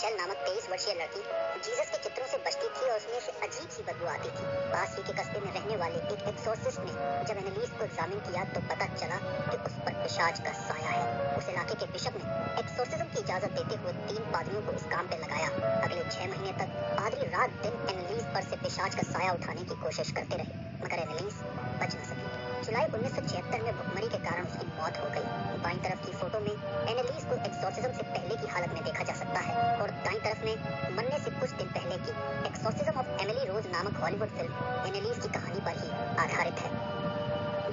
Michel नामक 23 वर्षीय लड़की जीसस के चित्रों से बचती थी और उसमें से अजीब सी बदबू आती थी। पास ही के कस्बे में रहने वाले एक एक्सोर्सिस्ट ने जब एनालिस को एग्जामिन किया तो पता चला कि उस पर पिशाच का साया है। उस इलाके के बिशप ने एक्सोर्सिज्म की इजाज़त देते हुए तीन पादरियों को इस काम पे लगाया। अगले छह महीने तक पादरी रात दिन एनालिस पर से पिशाच का साया उठाने की कोशिश करते रहे, मगर एनालिस बच न सकी। जुलाई 1976 में भुखमरी के कारण उसकी मौत हो गई। बाई तरफ़ की फ़ोटो में एनालिस को एक्सोर्सिज्म से पहले की हालत में देखा जा हॉलीवुड फ़िल्म एनालिस की कहानी पर ही आधारित है।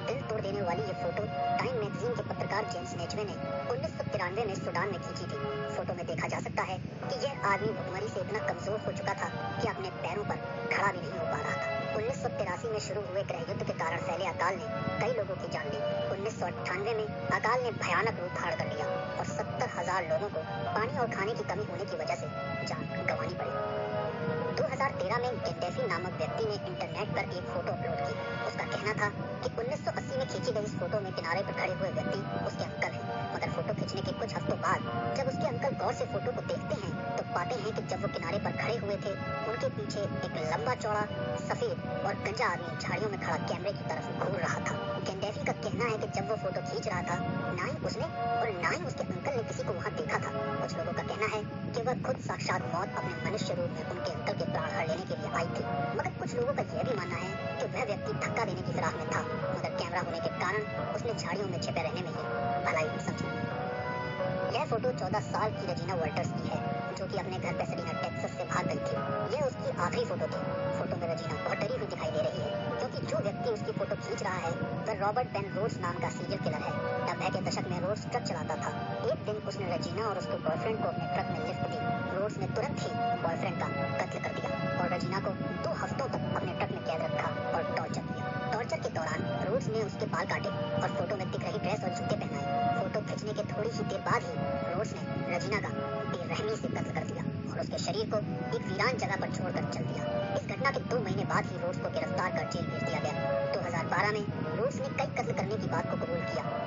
दिल तोड़ देने वाली ये फ़ोटो टाइम मैगजीन के पत्रकार जेम्स नेचवे ने उन्नीस सौ तिरानवे में सूडान में खींची थी। फ़ोटो में देखा जा सकता है कि यह आदमी भुखमरी से इतना कमज़ोर हो चुका था कि अपने पैरों पर खड़ा भी नहीं हो पा रहा था। उन्नीस सौ तिरासी में शुरू हुए गृह युद्ध के कारण फैले अकाल ने कई लोगों की जान ली। उन्नीस सौ अट्ठानवे में अकाल ने भयानक रूप धारण कर लिया और सत्तर हज़ार लोगों को पानी और खाने की कमी होने की वजह से जान गंवानी पड़ी। 2013 में गेंडेफी नामक व्यक्ति ने इंटरनेट पर एक फ़ोटो अपलोड की। उसका कहना था कि 1980 में खींची गई इस फ़ोटो में किनारे पर खड़े हुए व्यक्ति उसके अंकल हैं। मगर फ़ोटो खींचने के कुछ हफ्तों बाद जब उसके अंकल गौर से फ़ोटो को देखते हैं तो पाते हैं कि जब वो किनारे पर खड़े हुए थे, उनके पीछे एक लंबा चौड़ा, सफ़ेद और गंजा आदमी झाड़ियों में खड़ा कैमरे की तरफ़ घूर रहा था। गेंडेफी का कहना है कि जब वो फ़ोटो खींच रहा था, ना ही उसने और ना ही उसके अंकल ने किसी को वहाँ वह खुद साक्षात मौत अपने मनुष्य रूप में उनके अंकल के प्राण हर लेने के लिए आई थी। मगर कुछ लोगों का यह भी मानना है कि वह व्यक्ति धक्का देने की फिराक में था। मगर कैमरा होने के कारण उसने झाड़ियों में छिपे रहने में ही भलाई समझी। यह फ़ोटो 14 साल की रजीना वर्टर्स की है, जो कि अपने घर पेसरीना टेक्सास से भाग गई थी। यह उसकी आखिरी फ़ोटो थी। फ़ोटो में रजीना बहुत डरी हुई दिखाई दे रही है, क्योंकि जो व्यक्ति उसकी फ़ोटो खींच रहा है, वह रॉबर्ट बेन रोड्स नाम का सीरियल किलर है। उसने रजीना और उसके बॉयफ्रेंड को अपने ट्रक में लिफ्ट दी। रोड्स ने तुरंत ही बॉयफ्रेंड का कत्ल कर दिया और रजीना को दो हफ्तों तक अपने ट्रक में कैद रखा और टॉर्चर किया। टॉर्चर के दौरान रोड्स ने उसके बाल काटे और फ़ोटो में दिख रही ड्रेस और जूते पहनाए। फ़ोटो खींचने के थोड़ी ही देर बाद ही रोड्स ने रजीना का बेरहमी से कत्ल कर दिया और उसके शरीर को एक वीरान जगह पर छोड़कर चल दिया। इस घटना के दो महीने बाद ही रोड्स को गिरफ़्तार कर जेल भेज दिया गया। 2012 में रोड्स ने कई कत्ल करने की बात को कबूल किया।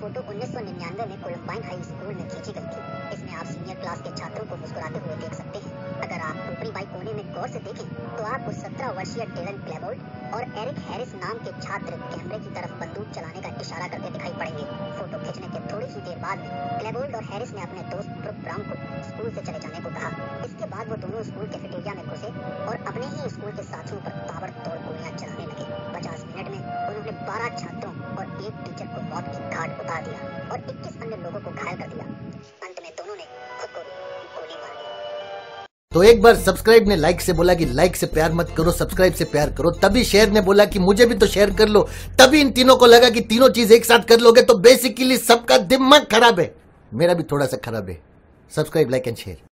फ़ोटो 1999 में कोलंबाइन हाई स्कूल में खींची गई थी। इसमें आप सीनियर क्लास के छात्रों को मुस्कुराते हुए देख सकते हैं। अगर आप ऊपरी बाई कोने में गौर से देखें तो आपको 17 वर्षीय डेलन प्लेबोल्ट और एरिक हैरिस नाम के छात्र कैमरे की तरफ़ बंदूक चलाने का इशारा करते दिखाई पड़ेंगे। फ़ोटो खींचने के थोड़ी ही देर बाद में प्लेबोल्ट और हैरिस ने अपने दोस्त ब्रुक ब्राउन को स्कूल से चले जाने को कहा। इसके बाद वो दोनों स्कूल कैफेटेरिया में घुसे और अपने ही स्कूल के साथियों पर ताबड़तोड़ लोगों को घायल कर दिया। अंत में दोनों ने खुद को गोली मार तो एक बार सब्सक्राइब ने लाइक से बोला कि लाइक से प्यार मत करो, सब्सक्राइब से प्यार करो। तभी शेयर ने बोला कि मुझे भी तो शेयर कर लो। तभी इन तीनों को लगा कि तीनों चीज़ एक साथ कर लोगे तो बेसिकली सबका दिमाग खराब है। मेरा भी थोड़ा सा खराब है। Subscribe like and share